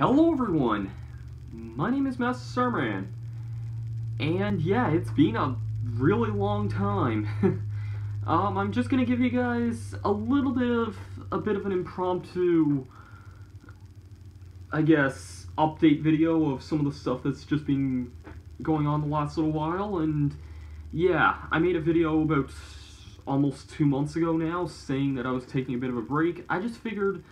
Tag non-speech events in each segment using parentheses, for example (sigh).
Hello everyone, my name is Master Starman, and yeah, it's been a really long time. (laughs) um, I'm just gonna give you guys a little bit of a bit of an impromptu, I guess, update video of some of the stuff that's just been going on the last little while, and yeah, I made a video about almost two months ago now saying that I was taking a bit of a break. I just figured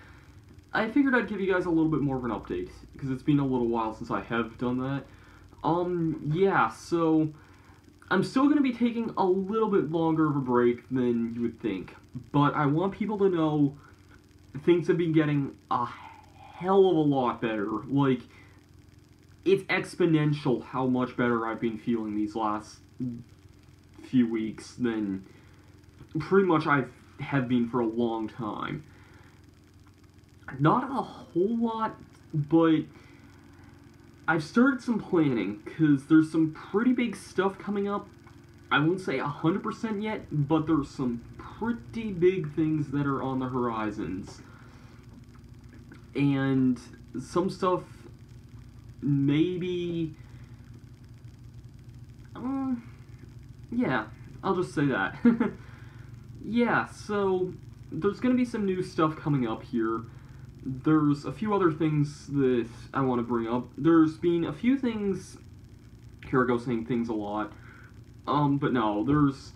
I figured I'd give you guys a little bit more of an update, because it's been a little while since I have done that. Um, yeah, so, I'm still going to be taking a little bit longer of a break than you would think, but I want people to know things have been getting a hell of a lot better. Like, it's exponential how much better I've been feeling these last few weeks than pretty much I have been for a long time not a whole lot, but I've started some planning because there's some pretty big stuff coming up. I won't say 100% yet, but there's some pretty big things that are on the horizons. And some stuff maybe. Um, yeah, I'll just say that. (laughs) yeah, so there's gonna be some new stuff coming up here there's a few other things that I want to bring up. There's been a few things. Here I go saying things a lot. Um, but no, there's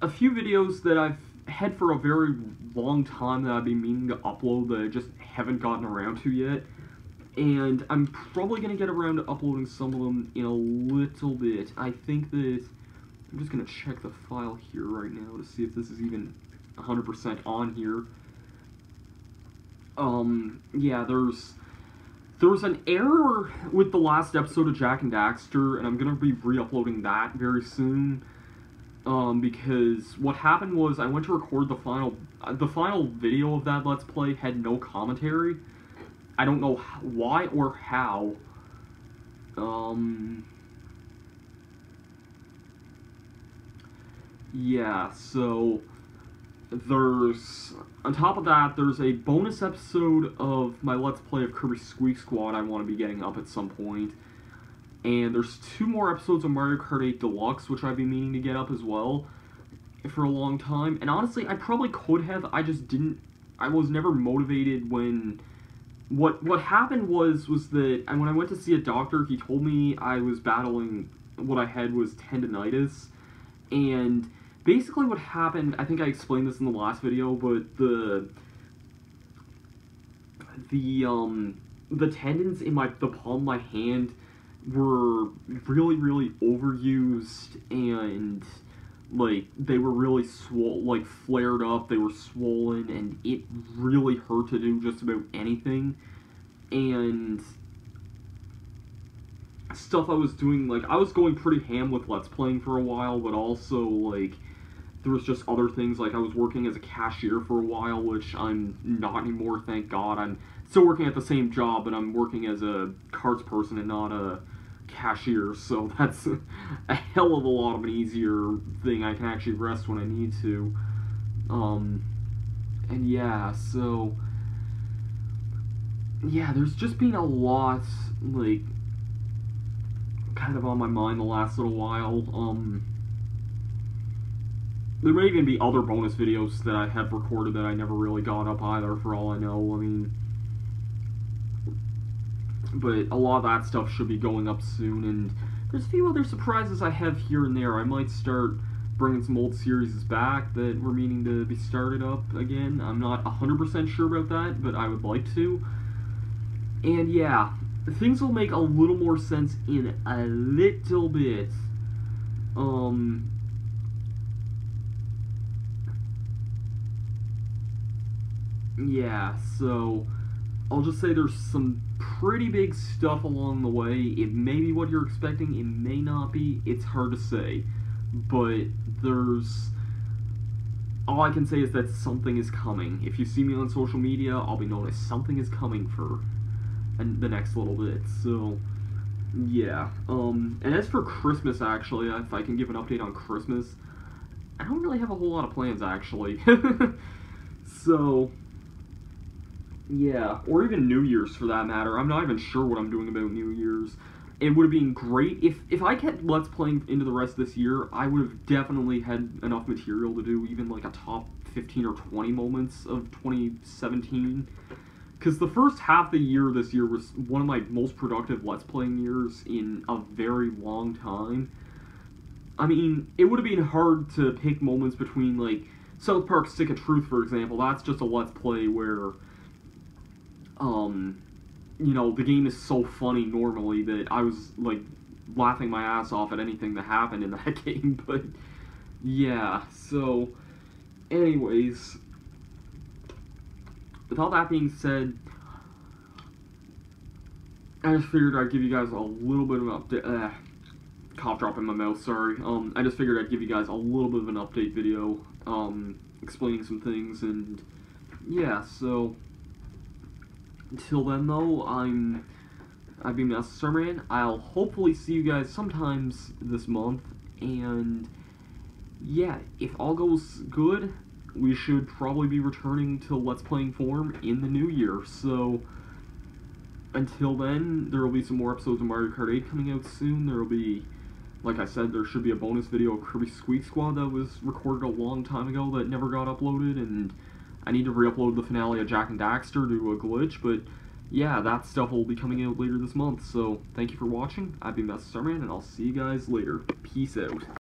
a few videos that I've had for a very long time that I've been meaning to upload that I just haven't gotten around to yet. And I'm probably going to get around to uploading some of them in a little bit. I think that... I'm just going to check the file here right now to see if this is even 100% on here um, yeah, there's there was an error with the last episode of Jak and Daxter, and I'm gonna be re-uploading that very soon. Um, because what happened was I went to record the final the final video of that Let's Play had no commentary. I don't know why or how. Um. Yeah, so there's on top of that there's a bonus episode of my let's play of kirby squeak squad i want to be getting up at some point. And there's two more episodes of mario kart 8 deluxe which i've been meaning to get up as well for a long time. And honestly i probably could have i just didn't i was never motivated when what what happened was was that and when i went to see a doctor he told me i was battling what i had was tendonitis. And basically what happened, I think I explained this in the last video, but the the um the tendons in my the palm of my hand were really really overused and like they were really swole like flared up they were swollen and it really hurt to do just about anything. And stuff I was doing like I was going pretty ham with let's playing for a while but also like there was just other things like I was working as a cashier for a while, which I'm not anymore, thank God. I'm still working at the same job, but I'm working as a cards person and not a cashier, so (laughs) that's a hell of a lot of an easier thing. I can actually rest when I need to. Um, and yeah, so yeah, there's just been a lot like kind of on my mind the last little while. Um there may even be other bonus videos that I have recorded that I never really got up either, for all I know. I mean, but a lot of that stuff should be going up soon, and there's a few other surprises I have here and there. I might start bringing some old series back that we're meaning to be started up again. I'm not 100% sure about that, but I would like to. And yeah, things will make a little more sense in a little bit. Um, yeah, so I'll just say there's some pretty big stuff along the way. It may be what you're expecting, it may not be. It's hard to say. But there's. All I can say is that something is coming. If you see me on social media, I'll be noticed. Something is coming for the next little bit. So, yeah. Um, and as for Christmas, actually, if I can give an update on Christmas, I don't really have a whole lot of plans, actually. (laughs) so, yeah, or even New Year's for that matter. I'm not even sure what I'm doing about New Year's. It would have been great if if I kept Let's Playing into the rest of this year. I would have definitely had enough material to do even like a top 15 or 20 moments of 2017. Because the first half of the year this year was one of my most productive Let's Playing years in a very long time. I mean, it would have been hard to pick moments between, like, South Park Stick of Truth, for example. That's just a Let's Play where, um, you know, the game is so funny normally that I was, like, laughing my ass off at anything that happened in that (laughs) game. But, yeah, so, anyways, with all that being said, I just figured I'd give you guys a little bit of an update. Uh, cough drop in my mouth, sorry. Um, I just figured I'd give you guys a little bit of an update video, um, explaining some things, and yeah, so until then though, I'm I've been Master Starman. I'll hopefully see you guys sometimes this month, and yeah, if all goes good, we should probably be returning to Let's Playing form in the new year, so until then, there will be some more episodes of Mario Kart 8 coming out soon. There will be, like I said, there should be a bonus video of Kirby Squeak Squad that was recorded a long time ago that never got uploaded, and I need to re-upload the finale of Jak and Daxter due to a glitch, but yeah, that stuff will be coming out later this month, so thank you for watching. I've been Master Starman, and I'll see you guys later. Peace out.